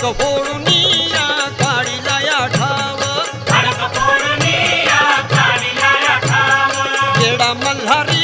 खडक फोडून काढीला या ठाव. मल्हारी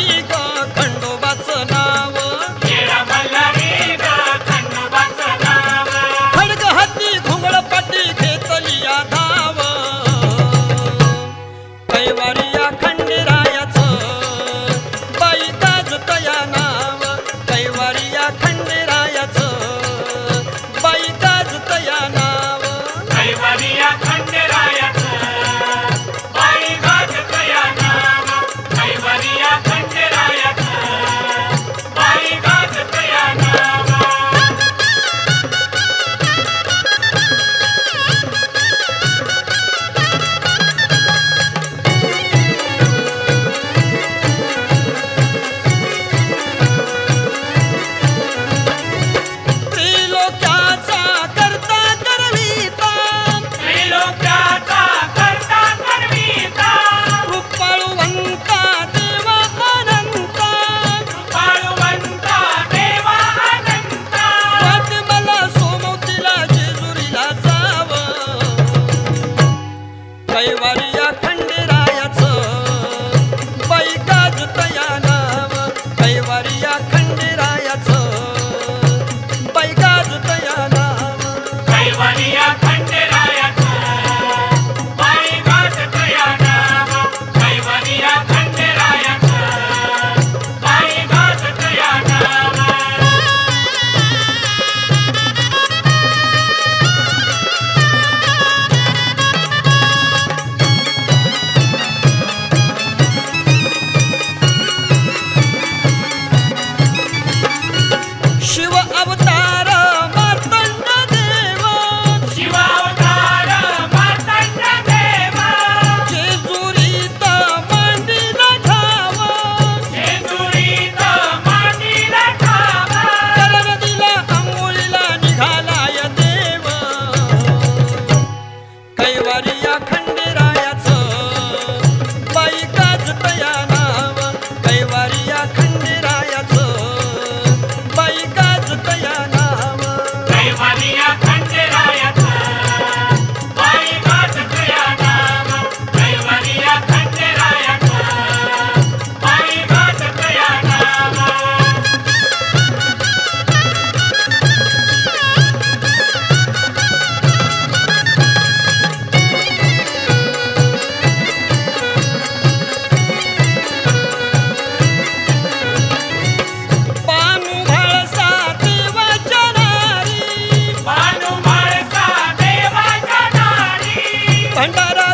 भंडारा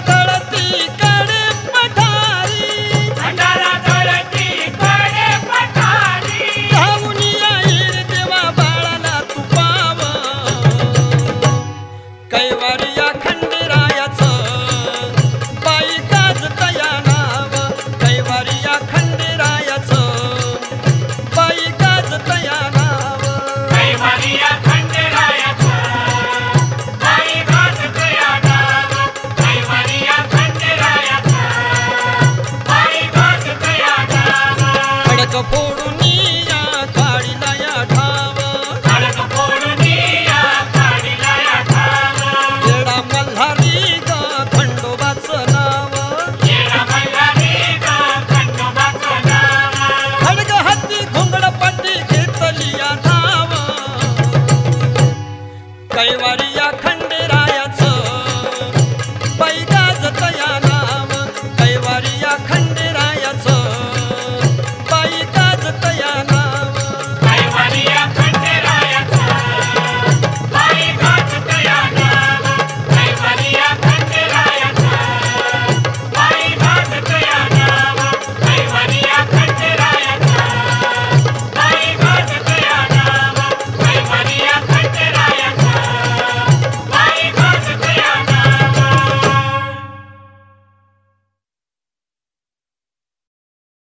கை வரியா